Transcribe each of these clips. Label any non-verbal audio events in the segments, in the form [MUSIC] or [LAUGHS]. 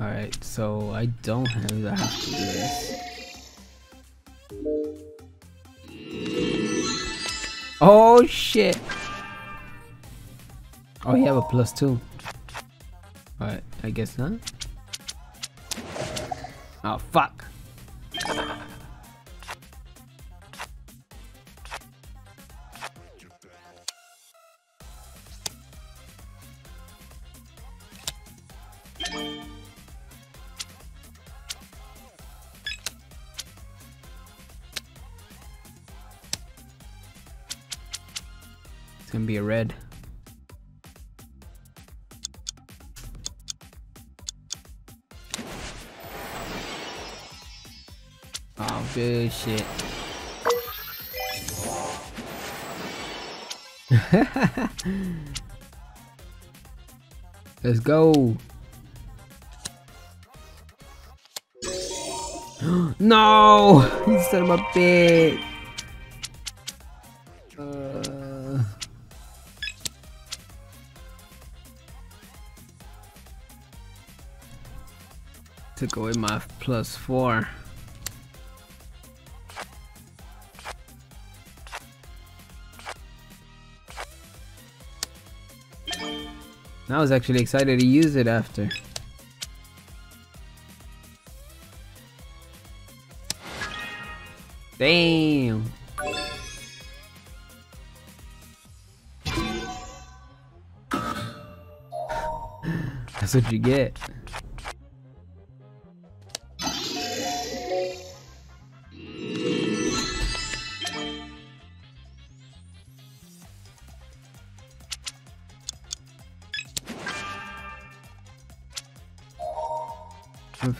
Alright, so I don't have to have to do this. Oh shit! Oh, you have a plus two. Alright, I guess not. Oh, fuck. Gonna be a red. Oh, good shit. [LAUGHS] Let's go. [GASPS] no! [LAUGHS] You son of a bitch. Took away my plus four. I was actually excited to use it after. Damn. That's what you get.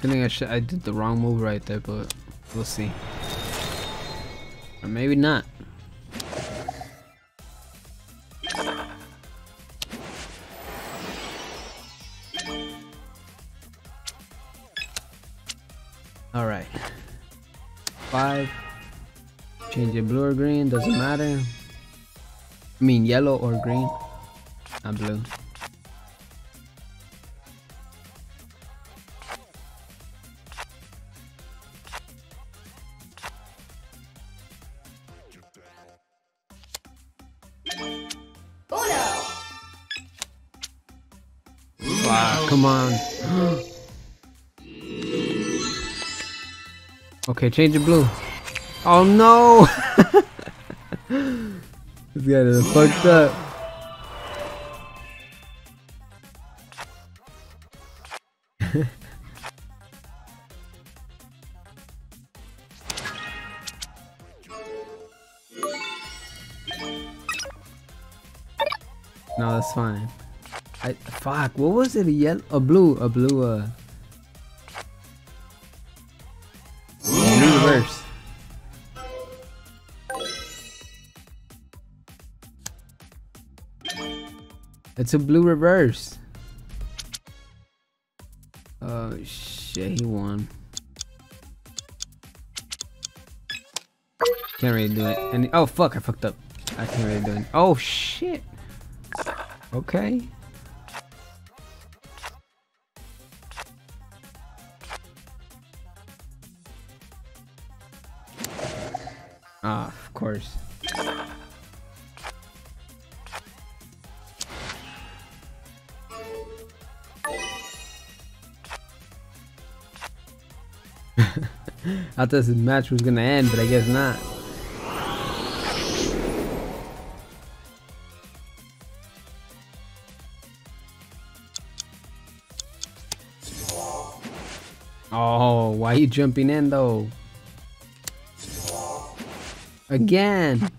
Feeling I should I did the wrong move right there, but we'll see. Or maybe not. Alright. Five. Change it blue or green, doesn't matter. I mean yellow or green. Not blue. Wow, come on. okay, change it blue. Oh no! [LAUGHS] this guy is fucked up. [LAUGHS] no, that's fine. Fuck. What was it? A yellow, a blue, a blue. Uh, reverse. It's a blue reverse. Oh shit, he won. Can't really do it. And oh fuck, I fucked up. I can't really do it. Oh shit. Okay. Ah, of course. [LAUGHS] I thought this match was gonna end, but I guess not. Oh, why are you jumping in though? Again.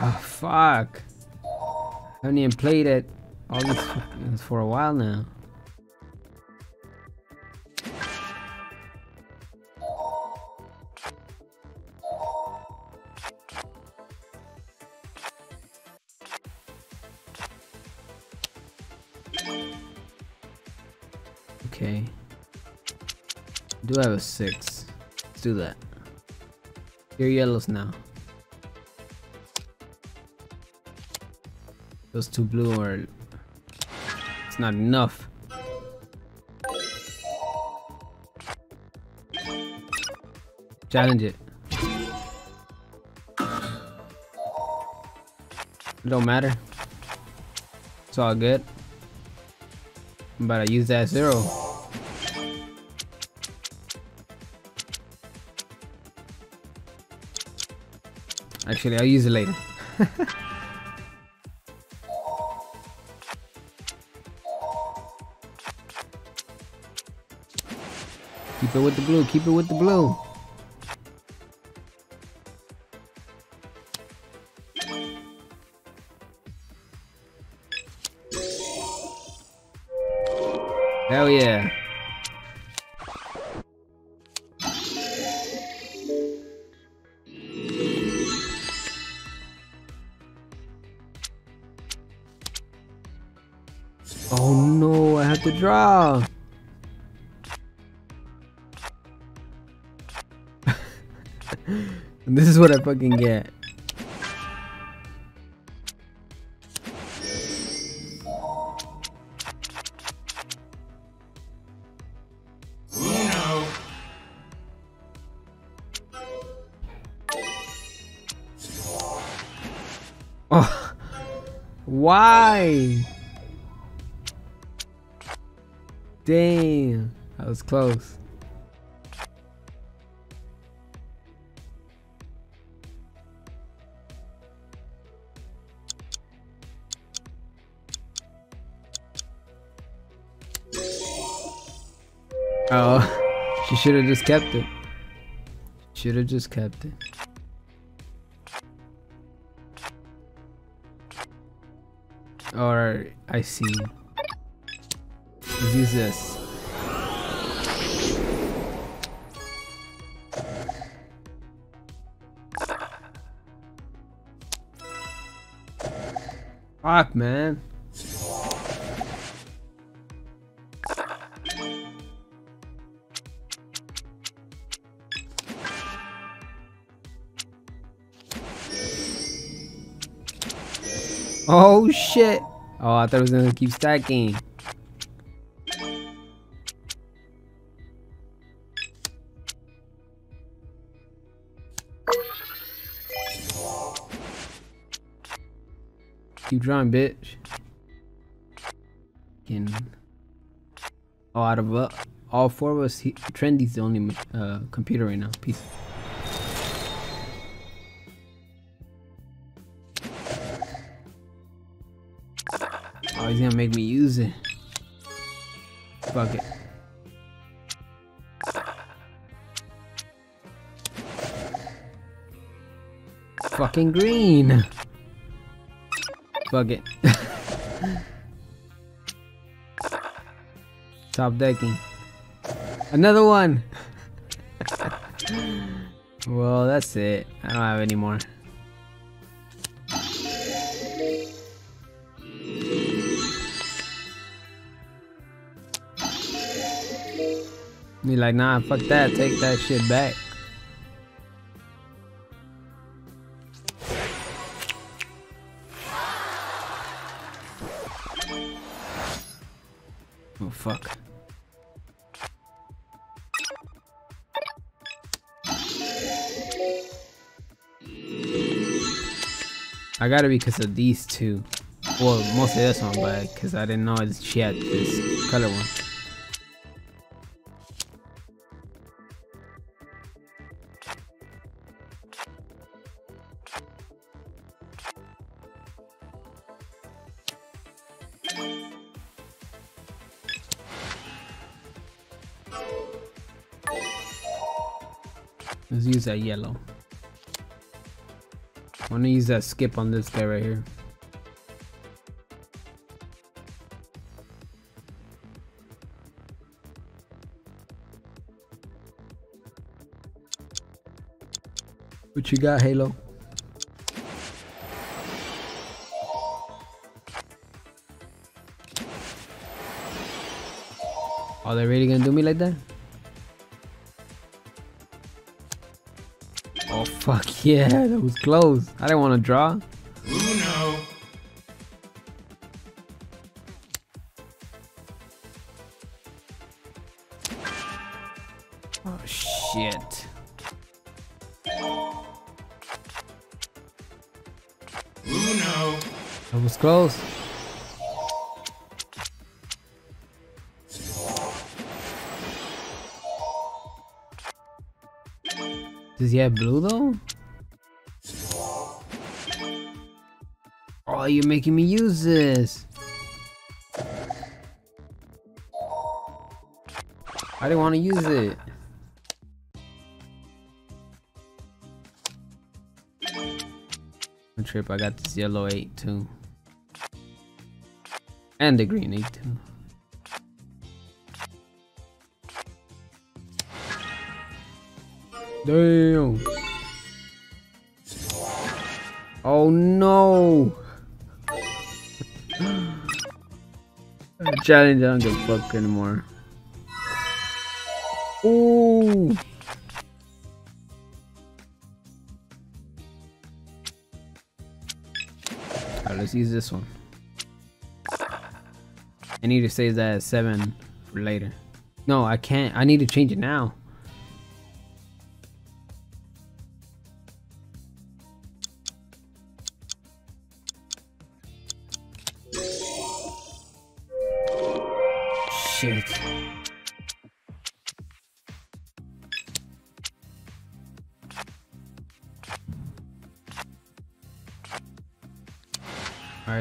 Oh, fuck. I haven't even played it all this for a while now. Okay. Do I have a six? Let's do that. Your yellows now. Those two blue are... It's not enough. Challenge it. It don't matter. It's all good. I'm about to use that zero. Actually, I'll use it later. [LAUGHS] keep it with the blue, keep it with the blue. Hell yeah. Draw. [LAUGHS] this is what I fucking get. Oh, [LAUGHS] why? Damn, that was close. Oh, [LAUGHS] she should have just kept it. Should have just kept it. Or I see. Use this. Fuck, man. Oh shit! Oh, I thought it was gonna keep stacking. Keep drawing, bitch. Can oh, out of uh, all four of us, he, Trendy's the only uh, computer right now. Peace. Oh, he's gonna make me use it. Fuck it. Fucking green. Fuck it. Top decking. Another one. well, that's it. I don't have any more. Be like, nah, fuck that. Take that shit back. I got it because of these two. Well, mostly this one, but because I didn't know she had this color one. Let's use that yellow. I want to use that skip on this guy right here. What you got, Halo? Are they really gonna do me like that? Fuck yeah, that was close. I didn't want to draw. Uno. Oh shit. Uno. That was close. He have blue though? Oh, you're making me use this. I didn't want to use it. Trip, I got this yellow 8 too. And the green 8 too. Damn. Oh no. [LAUGHS] Challenge, I don't give a fuck anymore. Ooh. Let's use this one. I need to save that as 7 for later. No, I can't. I need to change it now.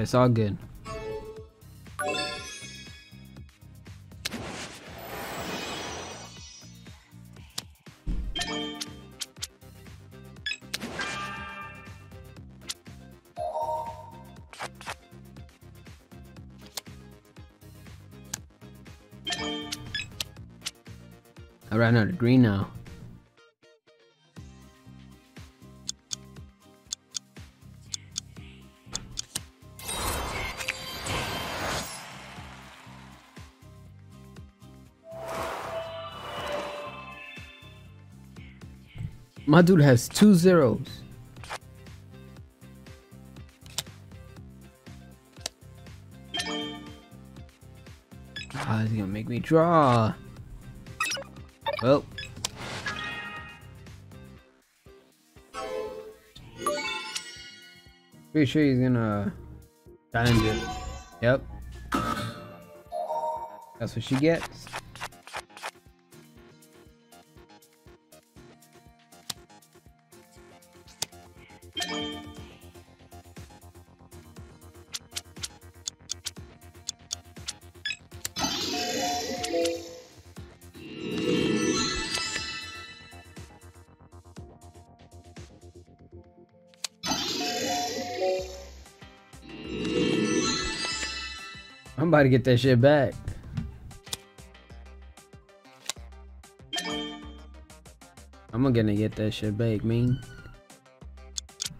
It's all good. I ran out of green now. My dude has two zeros. Ah, he's gonna make me draw. Well. Pretty sure he's gonna challenge it. Yep. That's what she gets. I'm about to get that shit back. I'm gonna get that shit back, man.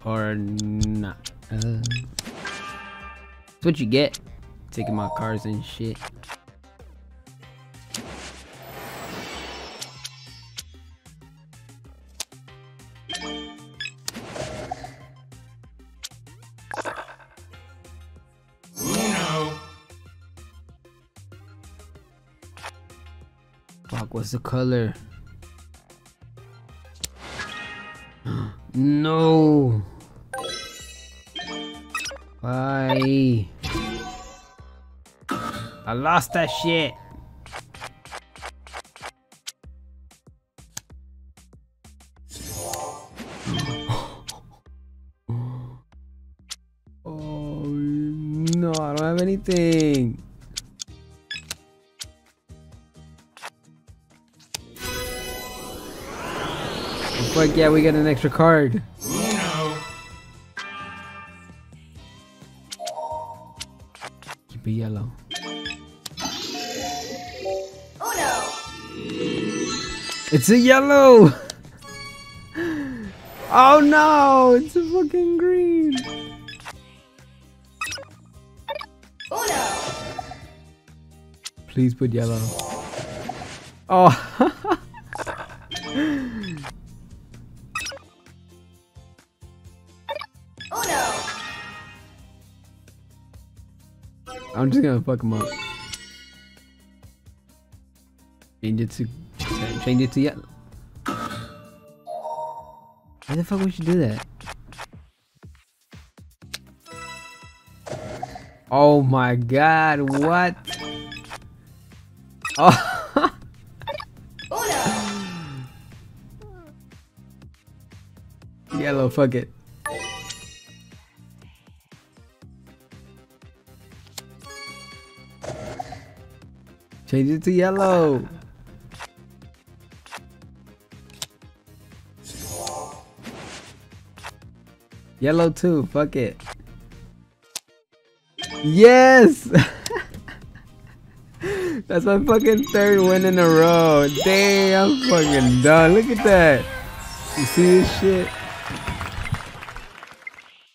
Or not. Uh, that's what you get. Taking my cars and shit. The color? [GASPS] no. Why? I lost that shit. [GASPS] Oh no, I don't have anything. Fuck yeah, we got an extra card. Keep it yellow. It's a yellow! [LAUGHS] Oh no! It's a fucking green! Please put yellow. Oh. [LAUGHS] I'm just gonna fuck him up. Change it to change it to yellow. Why the fuck would you do that? Oh my god, what? Oh [LAUGHS] Yellow, fuck it. Change it to yellow. Yellow too, fuck it. Yes! [LAUGHS] That's my fucking third win in a row. Damn, I'm fucking done. Look at that. You see this shit?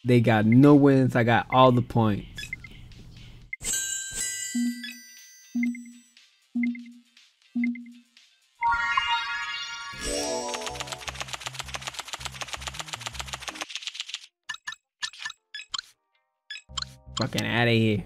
They got no wins. I got all the points. Fucking out of here.